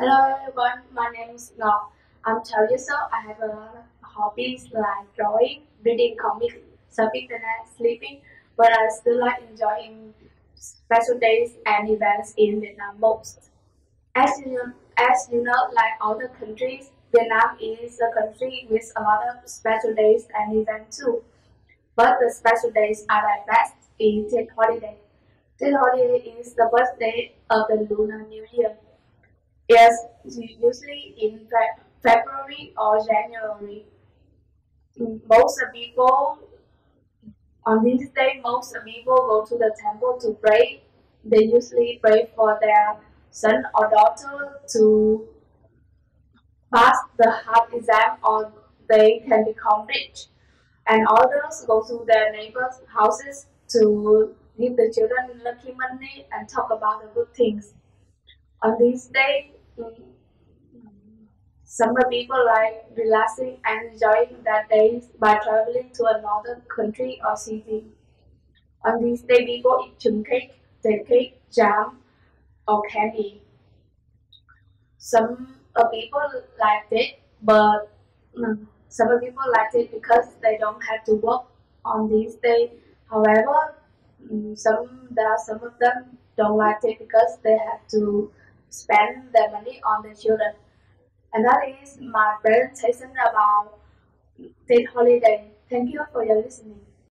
Hello everyone, my name is Ngọc. I'm 12 years old. I have a lot of hobbies like drawing, reading comics, surfing the net, sleeping, but I still like enjoying special days and events in Vietnam most. As you know, as you know, like other countries, Vietnam is a country with a lot of special days and events too. But the special days I like best is Tet holiday. Tet holiday is the birthday of the Lunar New Year. Yes, usually in February or January. Most people on this day, most people go to the temple to pray. They usually pray for their son or daughter to pass the hard exam or they can become rich. And others go to their neighbors' houses to give the children lucky money and talk about the good things. On this day, some people like relaxing and enjoying their days by traveling to another country or city. On this day, people eat cake, day cake, jam, or candy. Some uh, people like it, but um, some people like it because they don't have to work on this day. However, um, some there are some of them don't like it because they have to spend their money on their children. And that is my presentation about Tet holiday. Thank you for your listening.